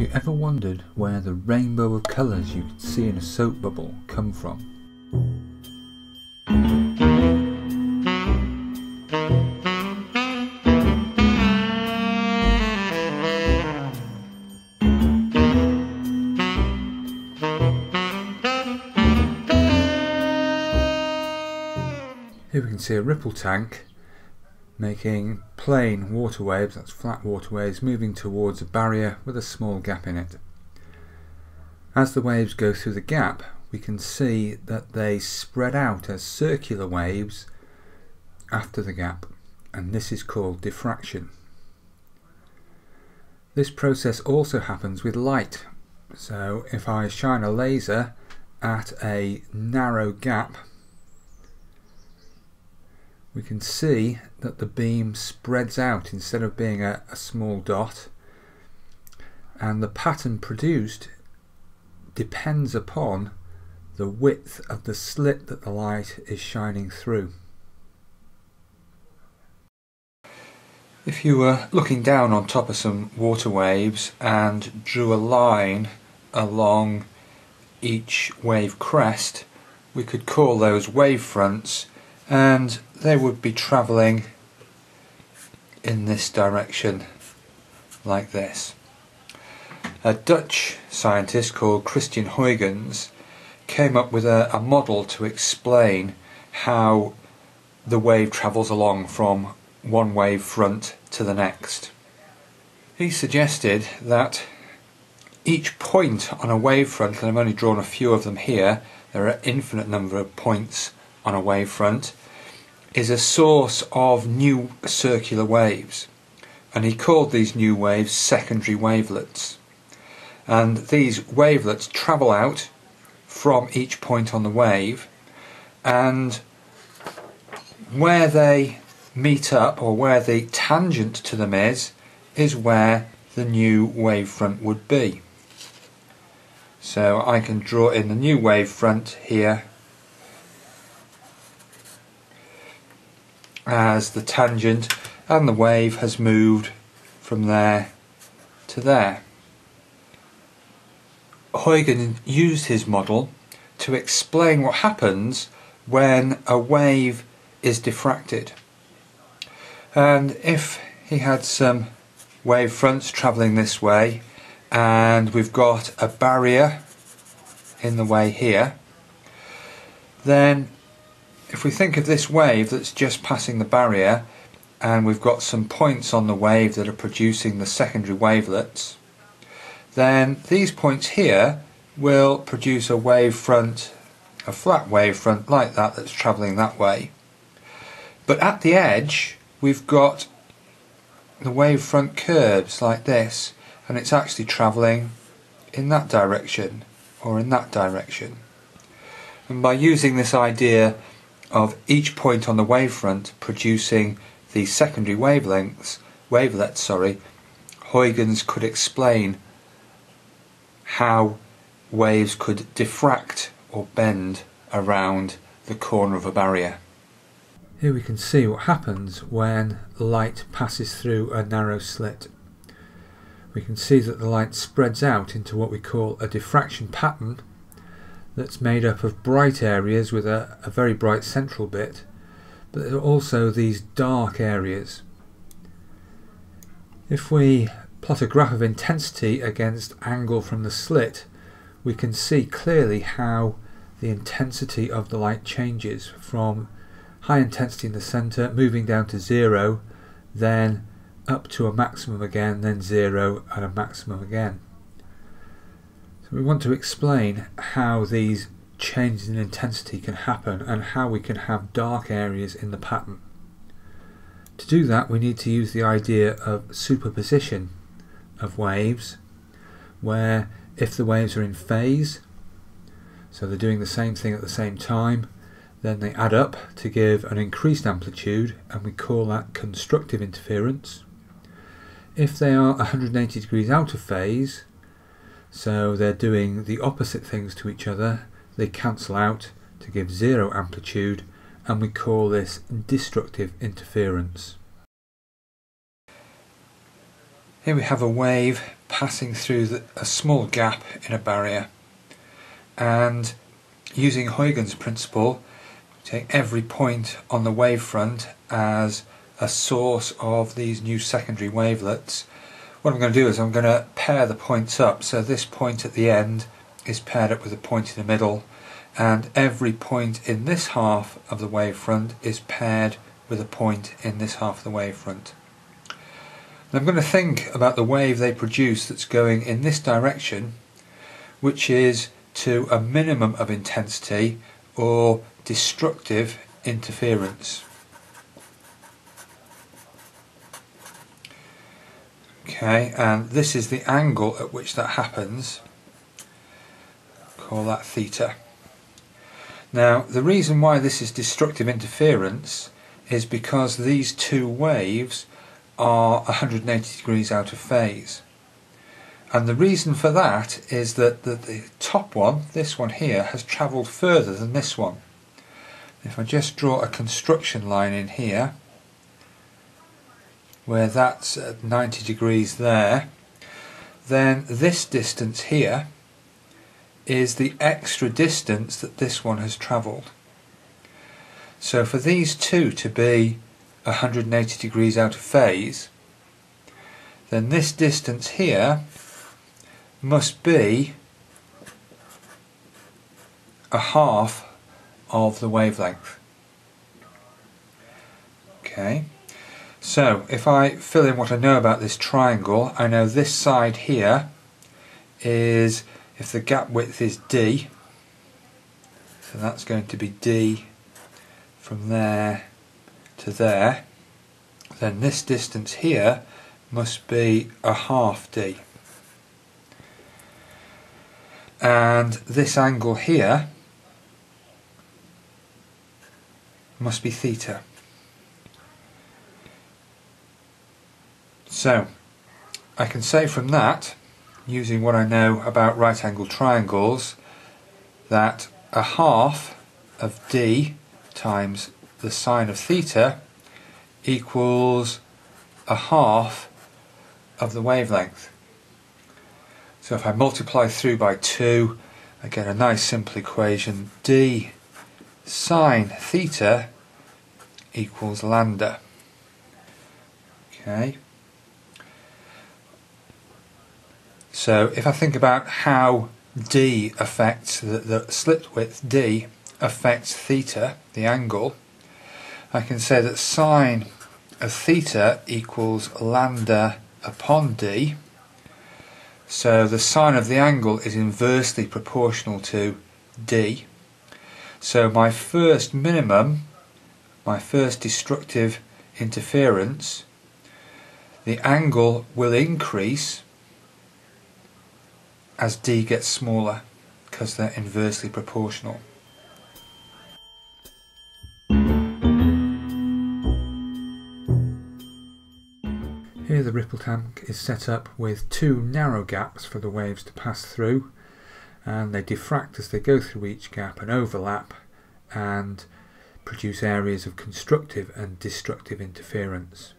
Have you ever wondered where the rainbow of colours you could see in a soap bubble come from? Here we can see a ripple tank making plane water waves, that's flat water waves, moving towards a barrier with a small gap in it. As the waves go through the gap, we can see that they spread out as circular waves after the gap, and this is called diffraction. This process also happens with light. So if I shine a laser at a narrow gap we can see that the beam spreads out instead of being a, a small dot and the pattern produced depends upon the width of the slit that the light is shining through. If you were looking down on top of some water waves and drew a line along each wave crest, we could call those wave fronts and they would be travelling in this direction like this. A Dutch scientist called Christian Huygens came up with a, a model to explain how the wave travels along from one wave front to the next. He suggested that each point on a wavefront, and I've only drawn a few of them here, there are infinite number of points on a wavefront, is a source of new circular waves and he called these new waves secondary wavelets. And these wavelets travel out from each point on the wave and where they meet up or where the tangent to them is is where the new wavefront would be. So I can draw in the new wavefront here as the tangent and the wave has moved from there to there. Huygens used his model to explain what happens when a wave is diffracted. And if he had some wave fronts travelling this way and we've got a barrier in the way here, then if we think of this wave that's just passing the barrier and we've got some points on the wave that are producing the secondary wavelets then these points here will produce a wave front a flat wave front like that that's travelling that way. But at the edge we've got the wave front curves like this and it's actually travelling in that direction or in that direction. And by using this idea of each point on the wavefront producing the secondary wavelengths, wavelets, sorry, Huygens could explain how waves could diffract or bend around the corner of a barrier. Here we can see what happens when light passes through a narrow slit. We can see that the light spreads out into what we call a diffraction pattern that's made up of bright areas with a, a very bright central bit but there are also these dark areas. If we plot a graph of intensity against angle from the slit we can see clearly how the intensity of the light changes from high intensity in the center moving down to zero then up to a maximum again then zero and a maximum again. We want to explain how these changes in intensity can happen and how we can have dark areas in the pattern. To do that we need to use the idea of superposition of waves where if the waves are in phase so they're doing the same thing at the same time then they add up to give an increased amplitude and we call that constructive interference. If they are 180 degrees out of phase so they're doing the opposite things to each other. They cancel out to give zero amplitude and we call this destructive interference. Here we have a wave passing through the, a small gap in a barrier and using Huygens principle take every point on the wavefront as a source of these new secondary wavelets what I'm going to do is I'm going to pair the points up so this point at the end is paired up with a point in the middle and every point in this half of the wavefront is paired with a point in this half of the wavefront. I'm going to think about the wave they produce that's going in this direction which is to a minimum of intensity or destructive interference. Okay, and this is the angle at which that happens. Call that theta. Now, the reason why this is destructive interference is because these two waves are 180 degrees out of phase. And the reason for that is that the, the top one, this one here, has travelled further than this one. If I just draw a construction line in here, where that's at 90 degrees there, then this distance here is the extra distance that this one has travelled. So for these two to be 180 degrees out of phase, then this distance here must be a half of the wavelength. Okay, so if I fill in what I know about this triangle, I know this side here is, if the gap width is D, so that's going to be D from there to there, then this distance here must be a half D. And this angle here must be theta. So, I can say from that, using what I know about right angled triangles, that a half of d times the sine of theta equals a half of the wavelength. So if I multiply through by 2, I get a nice simple equation d sine theta equals lambda. Okay. So if I think about how d affects the, the slit width d affects theta, the angle, I can say that sine of theta equals lambda upon d. So the sine of the angle is inversely proportional to d. So my first minimum, my first destructive interference, the angle will increase as d gets smaller because they're inversely proportional. Here the ripple tank is set up with two narrow gaps for the waves to pass through and they diffract as they go through each gap and overlap and produce areas of constructive and destructive interference.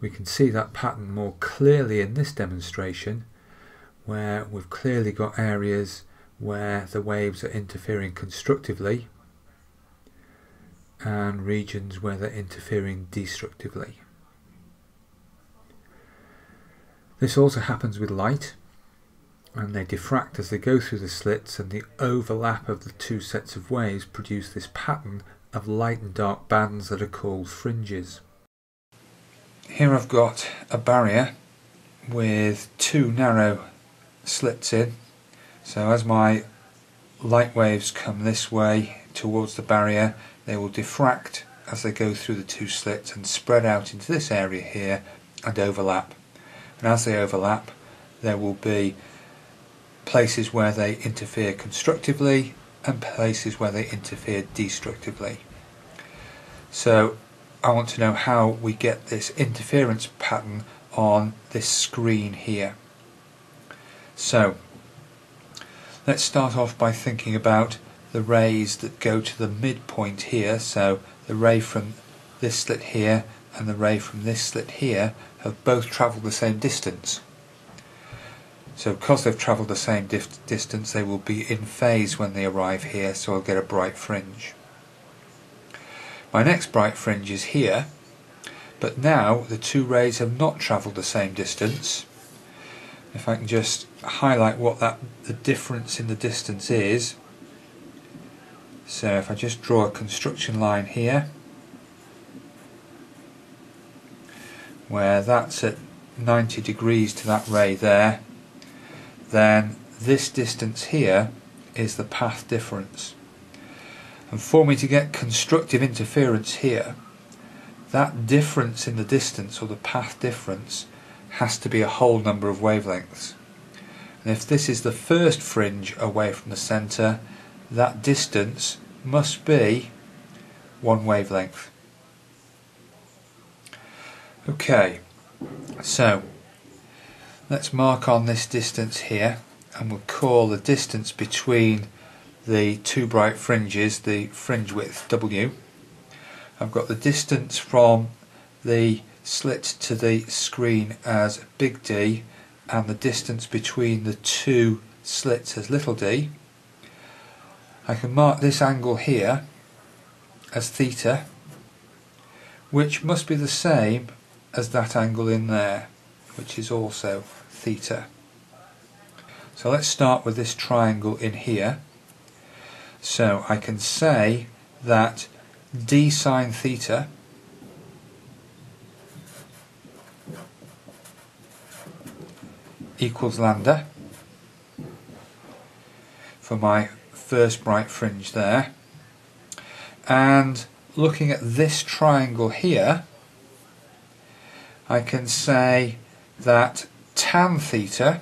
We can see that pattern more clearly in this demonstration where we've clearly got areas where the waves are interfering constructively and regions where they're interfering destructively. This also happens with light and they diffract as they go through the slits and the overlap of the two sets of waves produce this pattern of light and dark bands that are called fringes. Here I've got a barrier with two narrow slits in. So as my light waves come this way towards the barrier, they will diffract as they go through the two slits and spread out into this area here and overlap. And as they overlap, there will be places where they interfere constructively and places where they interfere destructively. So I want to know how we get this interference pattern on this screen here. So, let's start off by thinking about the rays that go to the midpoint here. So, the ray from this slit here and the ray from this slit here have both travelled the same distance. So because they've travelled the same distance they will be in phase when they arrive here so I'll get a bright fringe. My next bright fringe is here but now the two rays have not travelled the same distance. If I can just highlight what that the difference in the distance is so if I just draw a construction line here where that's at 90 degrees to that ray there then this distance here is the path difference. And for me to get constructive interference here, that difference in the distance or the path difference has to be a whole number of wavelengths. And if this is the first fringe away from the centre, that distance must be one wavelength. Okay, so let's mark on this distance here and we'll call the distance between the two bright fringes the fringe width W. I've got the distance from the slit to the screen as big D and the distance between the two slits as little d. I can mark this angle here as theta which must be the same as that angle in there which is also theta. So let's start with this triangle in here. So I can say that d sine theta equals lambda for my first bright fringe there and looking at this triangle here I can say that tan theta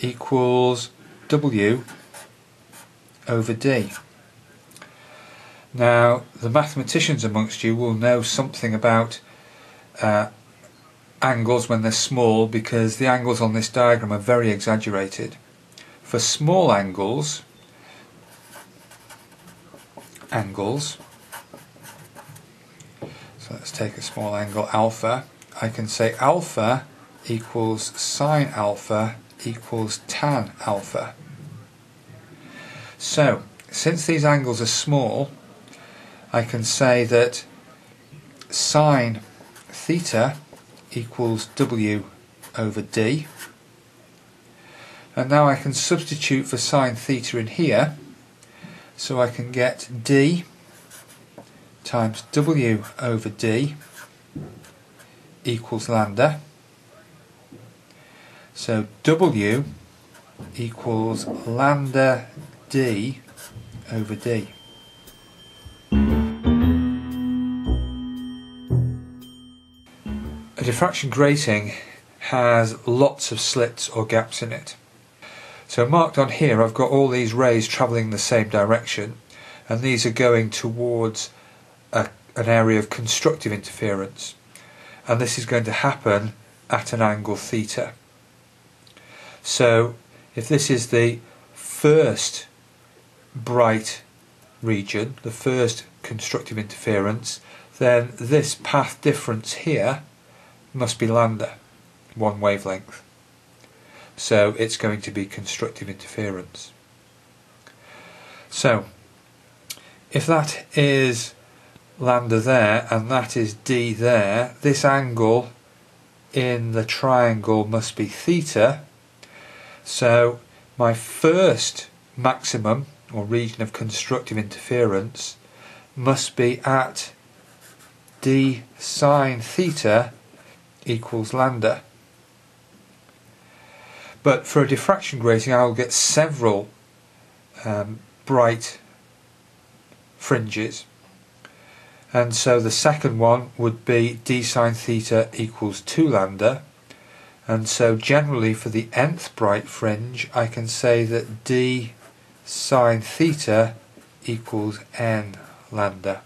equals W over D. Now the mathematicians amongst you will know something about uh, angles when they're small because the angles on this diagram are very exaggerated. For small angles, angles so let's take a small angle alpha. I can say alpha equals sine alpha equals tan alpha. So, since these angles are small, I can say that sine theta equals W over D. And now I can substitute for sine theta in here, so I can get D times W over D equals lambda. So W equals lambda D over D. diffraction grating has lots of slits or gaps in it. So marked on here I've got all these rays travelling the same direction and these are going towards a, an area of constructive interference and this is going to happen at an angle theta. So if this is the first bright region, the first constructive interference, then this path difference here must be lambda, one wavelength. So it's going to be constructive interference. So if that is lambda there and that is d there, this angle in the triangle must be theta. So my first maximum or region of constructive interference must be at d sine theta equals lambda. But for a diffraction grating I will get several um, bright fringes and so the second one would be d sine theta equals 2 lambda and so generally for the nth bright fringe I can say that d sine theta equals n lambda.